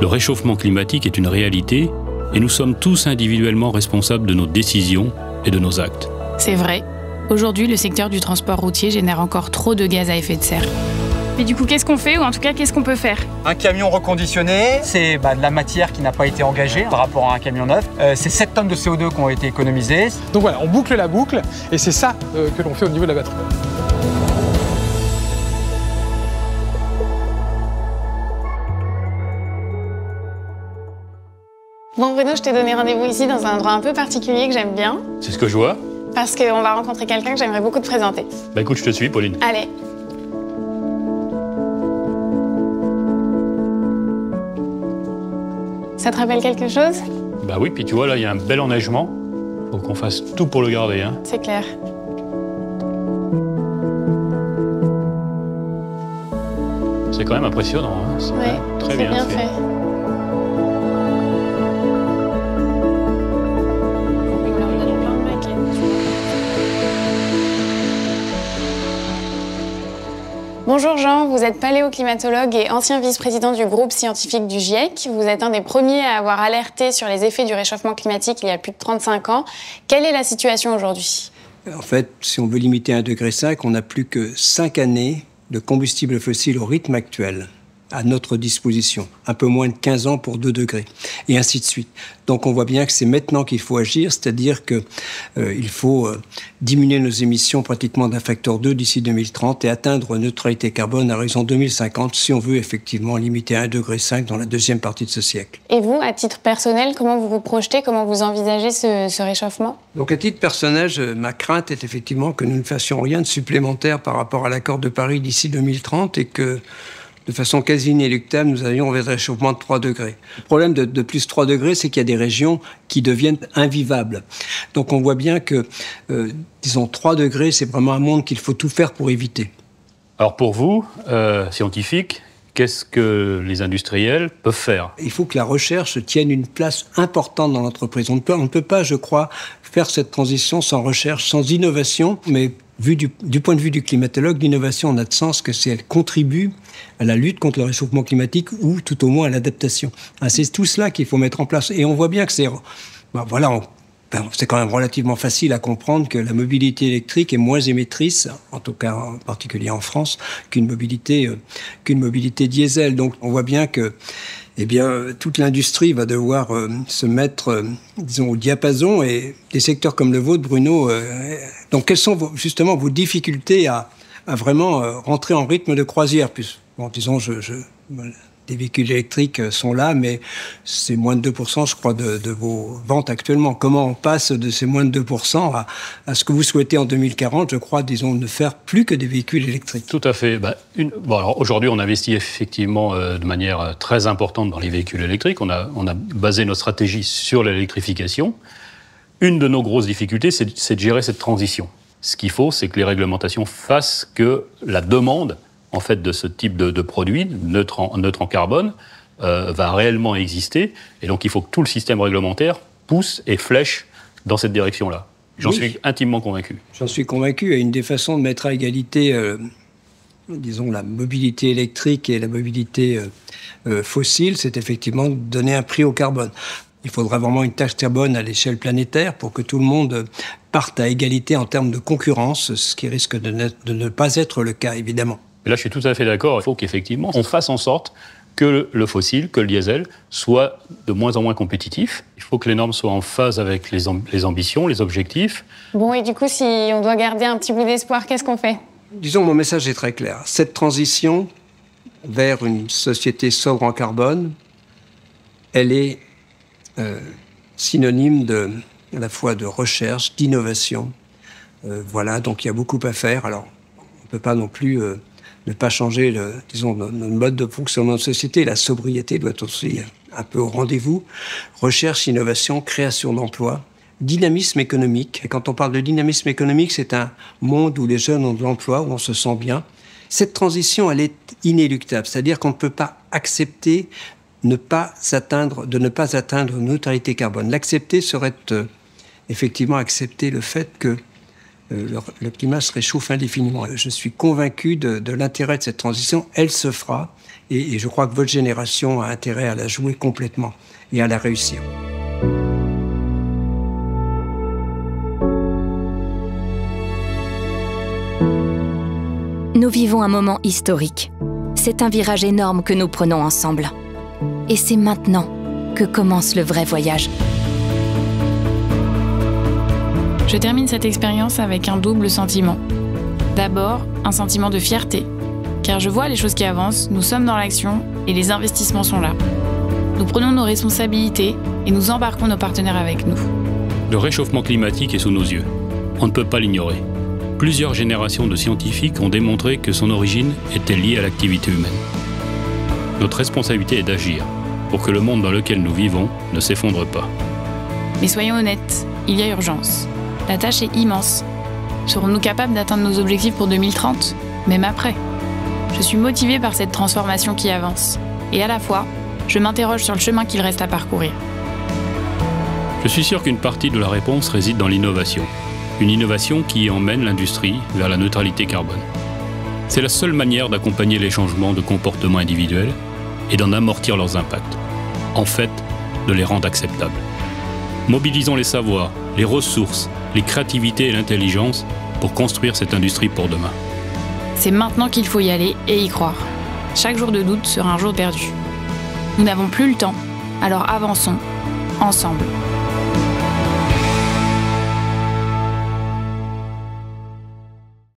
Le réchauffement climatique est une réalité et nous sommes tous individuellement responsables de nos décisions et de nos actes. C'est vrai. Aujourd'hui, le secteur du transport routier génère encore trop de gaz à effet de serre. Mais du coup, qu'est-ce qu'on fait ou en tout cas, qu'est-ce qu'on peut faire? Un camion reconditionné, c'est bah, de la matière qui n'a pas été engagée par rapport à un camion neuf. Euh, c'est 7 tonnes de CO2 qui ont été économisées. Donc voilà, on boucle la boucle et c'est ça euh, que l'on fait au niveau de la batterie. Bon Bruno, je t'ai donné rendez-vous ici dans un endroit un peu particulier que j'aime bien. C'est ce que je vois. Parce qu'on va rencontrer quelqu'un que j'aimerais beaucoup te présenter. Bah écoute, je te suis, Pauline. Allez. Ça te rappelle quelque chose? Bah oui, puis tu vois, là, il y a un bel enneigement. Faut qu'on fasse tout pour le garder. Hein. C'est clair. C'est quand même impressionnant. Hein. C'est Ouais, très bien, bien fait. fait. Bonjour Jean, vous êtes paléoclimatologue et ancien vice-président du groupe scientifique du GIEC. Vous êtes un des premiers à avoir alerté sur les effets du réchauffement climatique il y a plus de 35 ans. Quelle est la situation aujourd'hui? En fait, si on veut limiter à 1,5 degré, on n'a plus que 5 années de combustible fossile au rythme actuel à notre disposition. Un peu moins de 15 ans pour 2 degrés. Et ainsi de suite. Donc on voit bien que c'est maintenant qu'il faut agir, c'est-à-dire qu'il euh, faut euh, diminuer nos émissions pratiquement d'un facteur 2 d'ici 2030 et atteindre une neutralité carbone à horizon 2050 si on veut effectivement limiter à 1,5 degré dans la deuxième partie de ce siècle. Et vous, à titre personnel, comment vous vous projetez, comment vous envisagez ce, ce réchauffement? Donc à titre personnel, je- ma crainte est effectivement que nous ne fassions rien de supplémentaire par rapport à l'accord de Paris d'ici 2030 et que de façon quasi inéluctable, nous allions vers un réchauffement de 3 degrés. Le problème de, de plus 3 degrés, c'est qu'il y a des régions qui deviennent invivables. Donc on voit bien que, euh, disons, 3 degrés, c'est vraiment un monde qu'il faut tout faire pour éviter. Alors pour vous, euh, scientifiques, qu'est-ce que les industriels peuvent faire? Il faut que la recherche tienne une place importante dans l'entreprise. On ne peut, on ne peut pas, je crois, faire cette transition sans recherche, sans innovation, mais vu du, point de vue du climatologue, l'innovation n'a de sens que si elle contribue à la lutte contre le réchauffement climatique ou tout au moins à l'adaptation. Ah, c'est tout cela qu'il faut mettre en place. Et on voit bien que c'est... ben voilà, ben, c'est quand même relativement facile à comprendre que la mobilité électrique est moins émettrice, en tout cas en particulier en France, qu'une mobilité, euh, qu'une mobilité diesel. Donc on voit bien que eh bien, toute l'industrie va devoir euh, se mettre, euh, disons, au diapason et des secteurs comme le vôtre, Bruno. Donc, quelles sont justement vos difficultés à, vraiment euh, rentrer en rythme de croisière? Disons, je, je, des véhicules électriques euh, sont là, mais c'est moins de 2%, je crois, de, vos ventes actuellement. Comment on passe de ces moins de 2% à, à ce que vous souhaitez en 2040 Je crois, disons, ne faire plus que des véhicules électriques? Tout à fait. Bah, aujourd'hui, on investit effectivement euh, de manière très importante dans les véhicules électriques. On a, on a basé notre stratégie sur l'électrification. Une de nos grosses difficultés, c'est de gérer cette transition. Ce qu'il faut, c'est que les réglementations fassent que la demande, en fait, de ce type de, de produit, neutre en, neutre en carbone, euh, va réellement exister. Et donc, il faut que tout le système réglementaire pousse et flèche dans cette direction-là. J'en Oui. suis intimement convaincu. J'en suis convaincu. Et une des façons de mettre à égalité, euh, disons, la mobilité électrique et la mobilité euh, fossile, c'est effectivement de donner un prix au carbone. Il faudra vraiment une taxe carbone à l'échelle planétaire pour que tout le monde parte à égalité en termes de concurrence, ce qui risque de ne, de ne pas être le cas, évidemment. Et là, je suis tout à fait d'accord. Il faut qu'effectivement, on fasse en sorte que le- le fossile, que le diesel, soit de moins en moins compétitif. Il faut que les normes soient en phase avec les, les ambitions, les objectifs. Bon, et du coup, si on doit garder un petit bout d'espoir, qu'est-ce qu'on fait? Disons, mon message est très clair. Cette transition vers une société sobre en carbone, elle est euh, synonyme de, à la fois de recherche, d'innovation. Euh, voilà, donc il y a beaucoup à faire. Alors, on ne peut pas non plus euh, ne pas changer, le, disons, no- notre mode de fonctionnement de société. La sobriété doit aussi un peu au rendez-vous. Recherche, innovation, création d'emplois, dynamisme économique. Et quand on parle de dynamisme économique, c'est un monde où les jeunes ont de l'emploi, où on se sent bien. Cette transition, elle est inéluctable. C'est-à-dire qu'on ne peut pas accepter ne pas atteindre, de ne pas atteindre une neutralité carbone. L'accepter serait euh, effectivement accepter le fait que le, le, climat se réchauffe indéfiniment. Je suis convaincu de, de l'intérêt de cette transition. Elle se fera. Et, et je crois que votre génération a intérêt à la jouer complètement et à la réussir. Nous vivons un moment historique. C'est un virage énorme que nous prenons ensemble. Et c'est maintenant que commence le vrai voyage. Je termine cette expérience avec un double sentiment. D'abord, un sentiment de fierté, car je vois les choses qui avancent, nous sommes dans l'action et les investissements sont là. Nous prenons nos responsabilités et nous embarquons nos partenaires avec nous. Le réchauffement climatique est sous nos yeux. On ne peut pas l'ignorer. Plusieurs générations de scientifiques ont démontré que son origine était liée à l'activité humaine. Notre responsabilité est d'agir pour que le monde dans lequel nous vivons ne s'effondre pas. Mais soyons honnêtes, il y a urgence. La tâche est immense. Serons-nous capables d'atteindre nos objectifs pour 2030 Même après? Je suis motivée par cette transformation qui avance. Et à la fois, je m'interroge sur le chemin qu'il reste à parcourir. Je suis sûr qu'une partie de la réponse réside dans l'innovation. Une innovation qui emmène l'industrie vers la neutralité carbone. C'est la seule manière d'accompagner les changements de comportement individuels et d'en amortir leurs impacts. En fait, de les rendre acceptables. Mobilisons les savoirs, les ressources, les créativités et l'intelligence pour construire cette industrie pour demain. C'est maintenant qu'il faut y aller et y croire. Chaque jour de doute sera un jour perdu. Nous n'avons plus le temps, alors avançons, ensemble.